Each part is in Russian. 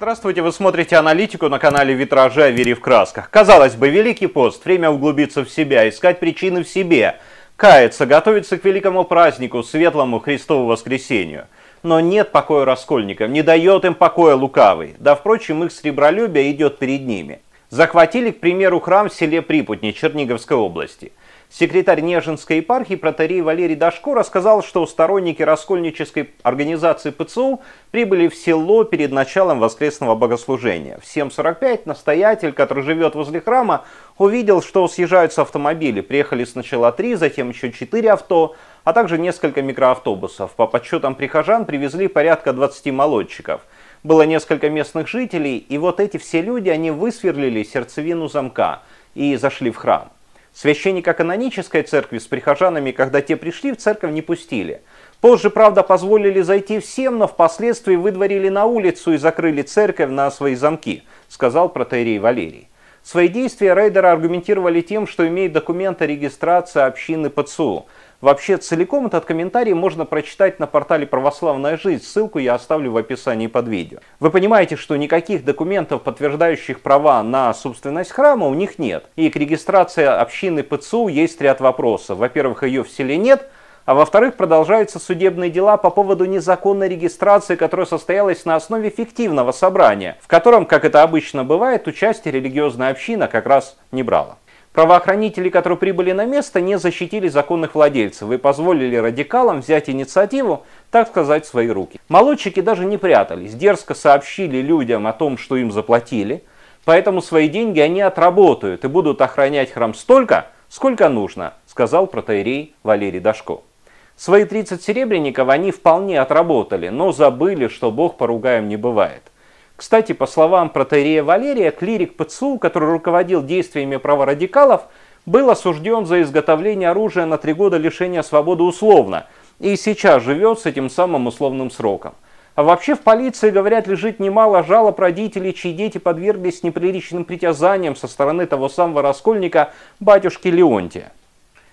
Здравствуйте, вы смотрите аналитику на канале Витражи о вере в красках. Казалось бы, Великий пост, время углубиться в себя, искать причины в себе, каяться, готовиться к великому празднику, светлому Христову воскресению. Но нет покоя раскольникам, не дает им покоя лукавый. Да, впрочем, их сребролюбие идет перед ними. Захватили, к примеру, храм в селе Припутни Черниговской области – Секретарь Нежинской епархии протарей Валерий Дашко рассказал, что сторонники раскольнической организации ПЦУ прибыли в село перед началом воскресного богослужения. В 7.45 настоятель, который живет возле храма, увидел, что съезжаются автомобили. Приехали сначала три, затем еще четыре авто, а также несколько микроавтобусов. По подсчетам прихожан привезли порядка 20 молодчиков. Было несколько местных жителей, и вот эти все люди, они высверлили сердцевину замка и зашли в храм. Священника канонической церкви с прихожанами, когда те пришли, в церковь не пустили. Позже, правда, позволили зайти всем, но впоследствии выдворили на улицу и закрыли церковь на свои замки, сказал протеерей Валерий. Свои действия рейдеры аргументировали тем, что имеют документы регистрации общины ПЦУ – Вообще, целиком этот комментарий можно прочитать на портале «Православная жизнь». Ссылку я оставлю в описании под видео. Вы понимаете, что никаких документов, подтверждающих права на собственность храма, у них нет. И к регистрации общины ПЦУ есть ряд вопросов. Во-первых, ее в селе нет, а во-вторых, продолжаются судебные дела по поводу незаконной регистрации, которая состоялась на основе фиктивного собрания, в котором, как это обычно бывает, участие религиозная община как раз не брала. Правоохранители, которые прибыли на место, не защитили законных владельцев и позволили радикалам взять инициативу, так сказать, в свои руки. Молодчики даже не прятались, дерзко сообщили людям о том, что им заплатили, поэтому свои деньги они отработают и будут охранять храм столько, сколько нужно, сказал протеерей Валерий Дашко. Свои 30 серебряников они вполне отработали, но забыли, что Бог поругаем не бывает – кстати, по словам протеерея Валерия, клирик ПЦУ, который руководил действиями праворадикалов, был осужден за изготовление оружия на три года лишения свободы условно и сейчас живет с этим самым условным сроком. А вообще в полиции, говорят, лежит немало жалоб родителей, чьи дети подверглись неприличным притязаниям со стороны того самого раскольника батюшки Леонтия.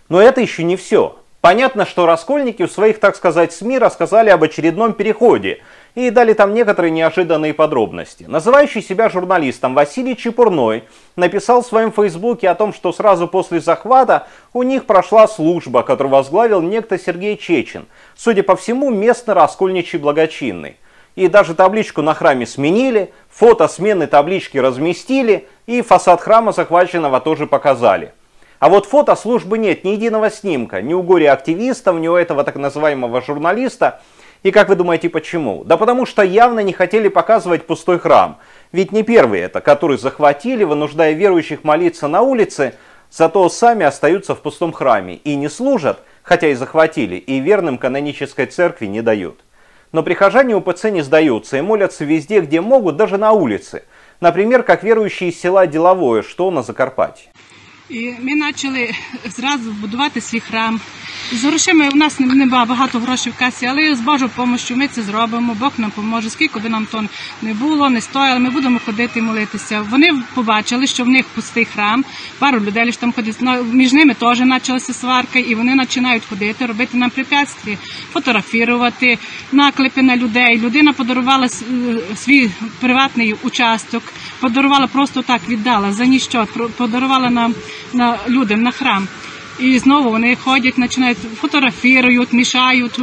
Но это еще не все. Понятно, что раскольники в своих, так сказать, СМИ рассказали об очередном переходе – и дали там некоторые неожиданные подробности. Называющий себя журналистом Василий Чепурной написал в своем фейсбуке о том, что сразу после захвата у них прошла служба, которую возглавил некто Сергей Чечин, судя по всему, местно раскольничий благочинный. И даже табличку на храме сменили, фото смены таблички разместили и фасад храма захваченного тоже показали. А вот фото службы нет, ни единого снимка, ни у горе-активистов, ни у этого так называемого журналиста – и как вы думаете, почему? Да потому что явно не хотели показывать пустой храм. Ведь не первый это, который захватили, вынуждая верующих молиться на улице, зато сами остаются в пустом храме и не служат, хотя и захватили, и верным канонической церкви не дают. Но прихожане УПЦ не сдаются и молятся везде, где могут, даже на улице. Например, как верующие из села Деловое, что на Закарпатье. І ми почали зразу будувати свій храм. З грошима у нас не багато грошей в касі, але з Божою допомогою ми це зробимо. Бог нам поможе. Скільки би нам то не було, не стояло, ми будемо ходити молитися. Вони побачили, що в них пустий храм, пару людей лише там ходять. Між ними теж почалася сварка, і вони починають ходити, робити нам препятствия, фотографувати, наклепи на людей. Людина подарувала свій приватний участок, подарувала просто так, віддала за ніщо, подарувала нам на людям на храм. И снова они ходят, начинают фотографируют, мешают.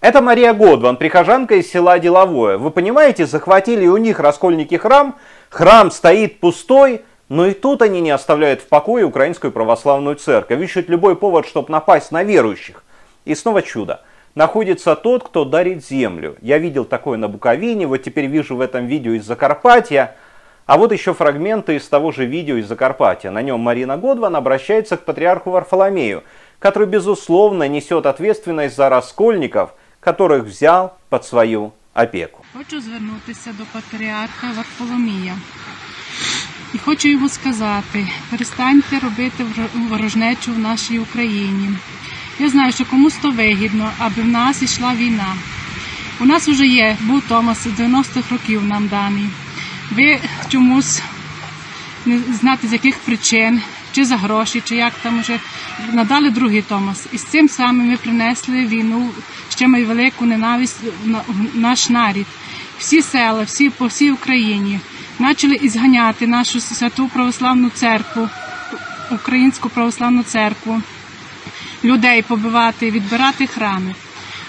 Это Мария Годван, прихожанка из села Деловое. Вы понимаете, захватили у них раскольники храм, храм стоит пустой, но и тут они не оставляют в покое украинскую православную церковь, ищут любой повод, чтобы напасть на верующих. И снова чудо. Находится тот, кто дарит землю. Я видел такое на Буковине, вот теперь вижу в этом видео из Закарпатья. А вот еще фрагменты из того же видео из Закарпатья. На нем Марина Годван обращается к патриарху Варфоломею, который, безусловно, несет ответственность за раскольников, которых взял под свою опеку. Хочу звернутися до патріарха Варфоломія. І хочу йому сказати, перестаньте робити ворожнечу в нашій Україні. Я знаю, що комусь то вигідно, аби в нас йшла війна. У нас вже є, був Томас 90-х років нам даний Ви чомусь не знати з яких причин, чи за гроші, чи як там вже надали другий Томас. І з цим самим ми принесли війну, ще маю велику ненависть на наш нарід. всі села, всі по всій Україні почали ізганяти нашу святу православну церкву, українську православну церкву, людей побивати, відбирати храми.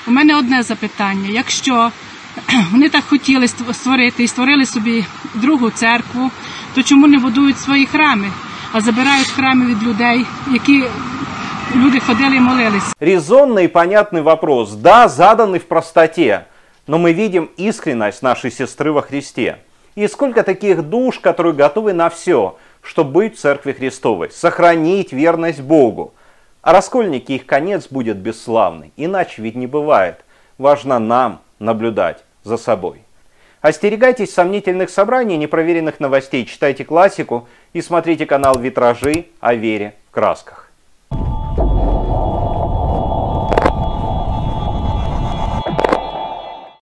У мене одне запитання: якщо вони так хотіли створити і створили собі другу церкву, то чому не будують свої храми, а забирають храми від людей, які люди ходили и молились. Резонный и понятный вопрос, да, заданный в простоте, но мы видим искренность нашей сестры во Христе. И сколько таких душ, которые готовы на все, чтобы быть в Церкви Христовой, сохранить верность Богу. А раскольники их конец будет бесславный, иначе ведь не бывает. Важно нам наблюдать за собой. Остерегайтесь сомнительных собраний, непроверенных новостей, читайте классику и смотрите канал «Витражи» о вере в красках.